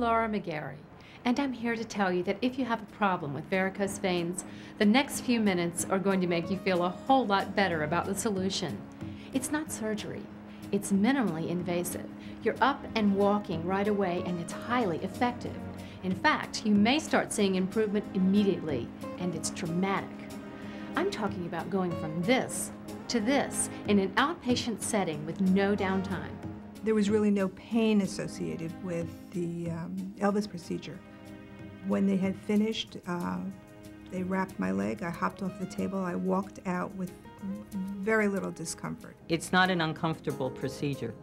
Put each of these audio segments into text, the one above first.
Laura McGarry, and I'm here to tell you that if you have a problem with varicose veins, the next few minutes are going to make you feel a whole lot better about the solution. It's not surgery, it's minimally invasive. You're up and walking right away, and it's highly effective. In fact, you may start seeing improvement immediately, and it's dramatic. I'm talking about going from this to this in an outpatient setting with no downtime. There was really no pain associated with the um, ELVES procedure. When they had finished, uh, they wrapped my leg, I hopped off the table, I walked out with very little discomfort. It's not an uncomfortable procedure.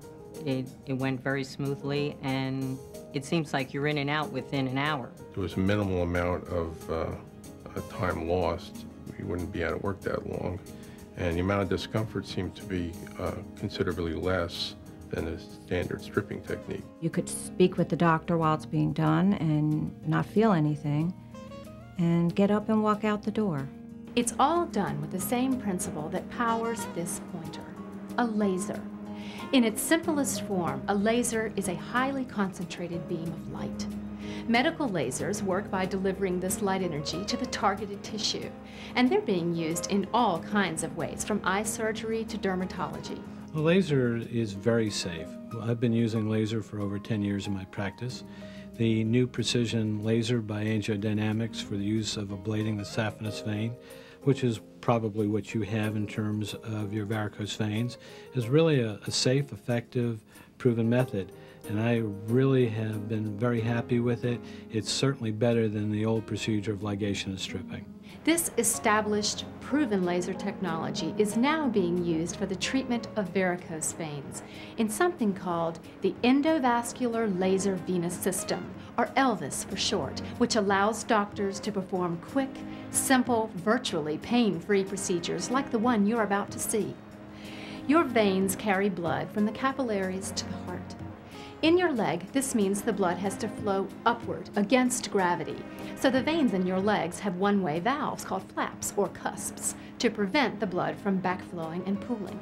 It, it went very smoothly, and it seems like you're in and out within an hour. There was a minimal amount of uh, time lost. You wouldn't be out of work that long. And the amount of discomfort seemed to be uh, considerably less than a standard stripping technique. You could speak with the doctor while it's being done and not feel anything, and get up and walk out the door. It's all done with the same principle that powers this pointer, a laser. In its simplest form, a laser is a highly concentrated beam of light. Medical lasers work by delivering this light energy to the targeted tissue, and they're being used in all kinds of ways, from eye surgery to dermatology. The laser is very safe. I've been using laser for over 10 years in my practice. The new precision laser by AngioDynamics for the use of ablating the saphenous vein, which is probably what you have in terms of your varicose veins, is really a, a safe, effective, proven method and I really have been very happy with it. It's certainly better than the old procedure of ligation and stripping. This established, proven laser technology is now being used for the treatment of varicose veins in something called the Endovascular Laser Venous System, or ELVES for short, which allows doctors to perform quick, simple, virtually pain-free procedures like the one you're about to see. Your veins carry blood from the capillaries to the heart. In your leg, this means the blood has to flow upward against gravity. So the veins in your legs have one-way valves called flaps or cusps to prevent the blood from backflowing and pooling.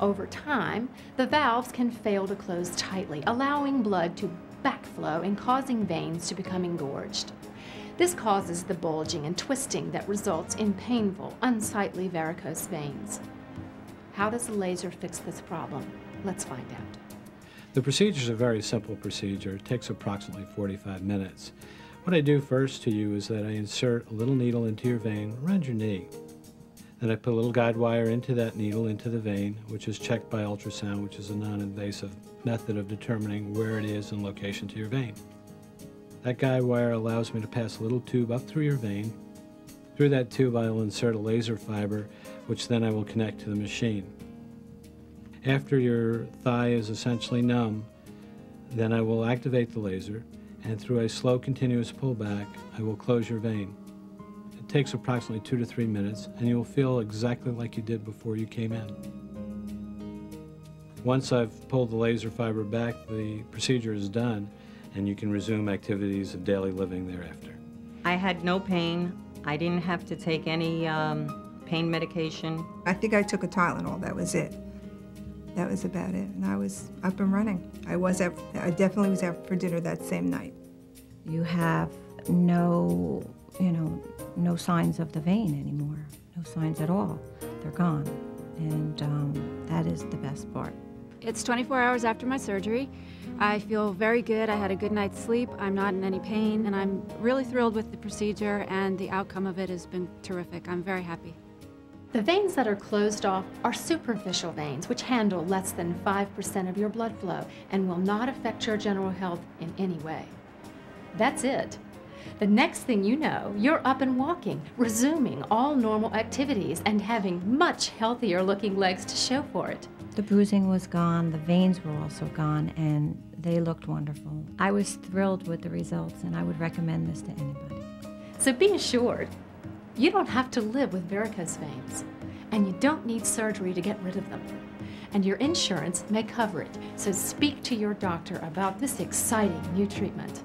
Over time, the valves can fail to close tightly, allowing blood to backflow and causing veins to become engorged. This causes the bulging and twisting that results in painful, unsightly varicose veins. How does the laser fix this problem? Let's find out. The procedure is a very simple procedure. It takes approximately 45 minutes. What I do first to you is that I insert a little needle into your vein around your knee. Then I put a little guide wire into that needle into the vein, which is checked by ultrasound, which is a non-invasive method of determining where it is in location to your vein. That guide wire allows me to pass a little tube up through your vein. Through that tube I will insert a laser fiber, which then I will connect to the machine. After your thigh is essentially numb, then I will activate the laser, and through a slow continuous pullback, I will close your vein. It takes approximately two to three minutes, and you will feel exactly like you did before you came in. Once I've pulled the laser fiber back, the procedure is done, and you can resume activities of daily living thereafter. I had no pain. I didn't have to take any um, pain medication. I think I took a Tylenol, that was it that was about it. And I was up and running. I was at, I definitely was out for dinner that same night. You have no, you know, no signs of the vein anymore. No signs at all. They're gone. And um, that is the best part. It's 24 hours after my surgery. I feel very good. I had a good night's sleep. I'm not in any pain, and I'm really thrilled with the procedure, and the outcome of it has been terrific. I'm very happy. The veins that are closed off are superficial veins, which handle less than 5% of your blood flow and will not affect your general health in any way. That's it. The next thing you know, you're up and walking, resuming all normal activities, and having much healthier looking legs to show for it. The bruising was gone, the veins were also gone, and they looked wonderful. I was thrilled with the results, and I would recommend this to anybody. So be assured, you don't have to live with varicose veins, and you don't need surgery to get rid of them. And your insurance may cover it, so speak to your doctor about this exciting new treatment.